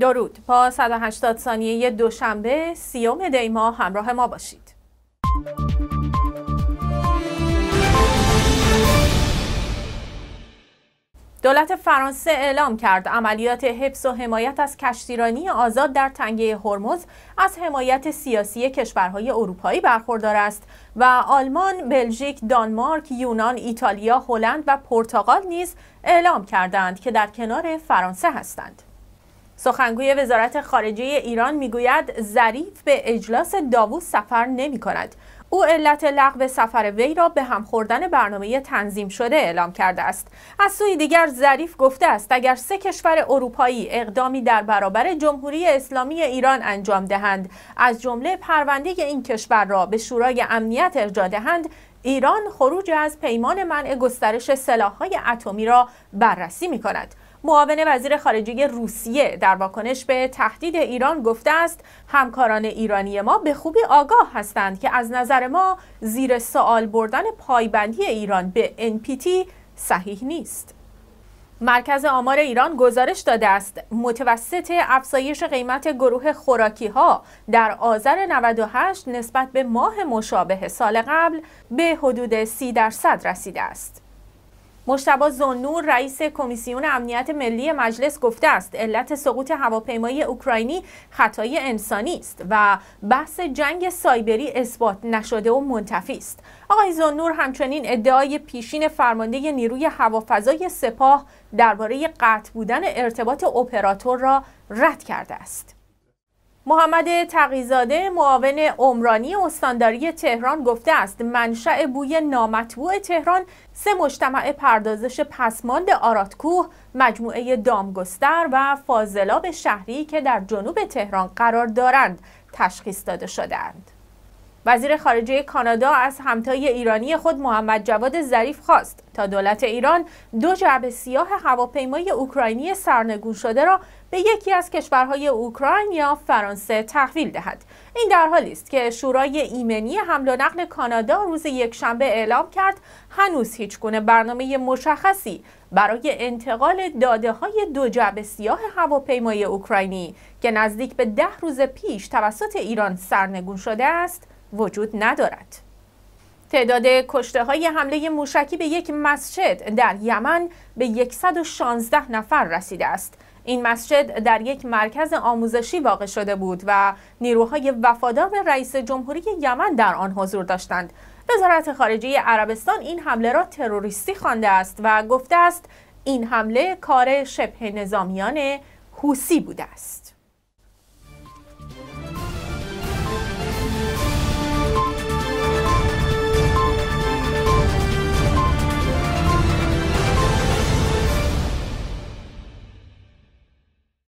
درود با 180 ثانیه دوشنبه سیوم دی ماه همراه ما باشید دولت فرانسه اعلام کرد عملیات حفظ و حمایت از کشتیرانی آزاد در تنگه هرمز از حمایت سیاسی کشورهای اروپایی برخوردار است و آلمان، بلژیک، دانمارک، یونان، ایتالیا، هلند و پرتغال نیز اعلام کردند که در کنار فرانسه هستند. سخنگوی وزارت خارجه ایران می‌گوید ظریف به اجلاس داوود سفر نمی کند. او علت لغو سفر وی را به هم خوردن برنامه تنظیم شده اعلام کرده است. از سوی دیگر ظریف گفته است اگر سه کشور اروپایی اقدامی در برابر جمهوری اسلامی ایران انجام دهند از جمله پرونده این کشور را به شورای امنیت ارجاع دهند ایران خروج از پیمان منع گسترش سلاح‌های اتمی را بررسی می کند. معاون وزیر خارجه روسیه در واکنش به تهدید ایران گفته است همکاران ایرانی ما به خوبی آگاه هستند که از نظر ما زیر سوال بردن پایبندی ایران به NPT صحیح نیست. مرکز آمار ایران گزارش داده است متوسط افزایش قیمت گروه خوراکی ها در آذر 98 نسبت به ماه مشابه سال قبل به حدود 30 درصد رسیده است. مشتبا زنور رئیس کمیسیون امنیت ملی مجلس گفته است علت سقوط هواپیمای اوکراینی خطای انسانی است و بحث جنگ سایبری اثبات نشده و منتفی است. آقای زنور همچنین ادعای پیشین فرمانده نیروی هوافضای سپاه درباره قطع بودن ارتباط اپراتور را رد کرده است. محمد تقیزاده معاون عمرانی استانداری تهران گفته است منشأ بوی نامطبوع تهران سه مجتمع پردازش پسماند آراتکوه مجموعه دامگستر و فاضلاب شهری که در جنوب تهران قرار دارند تشخیص داده شدهاند. وزیر خارجه کانادا از همتای ایرانی خود محمد جواد ظریف خواست تا دولت ایران دو جعبه سیاه هواپیمای اوکراینی سرنگون شده را به یکی از کشورهای اوکراین یا فرانسه تحویل دهد. این در حالی است که شورای ایمنی حمل و نقل کانادا روز یکشنبه اعلام کرد هنوز هیچ گونه برنامه مشخصی برای انتقال داده های دو جعبه سیاه هواپیمای اوکراینی که نزدیک به ده روز پیش توسط ایران سرنگون شده است وجود ندارد. تعداد کشته های حمله موشکی به یک مسجد در یمن به 116 نفر رسیده است. این مسجد در یک مرکز آموزشی واقع شده بود و نیروهای وفادار به رئیس جمهوری یمن در آن حضور داشتند. وزارت خارجه عربستان این حمله را تروریستی خوانده است و گفته است این حمله کار شبه نظامیان حوسی بوده است.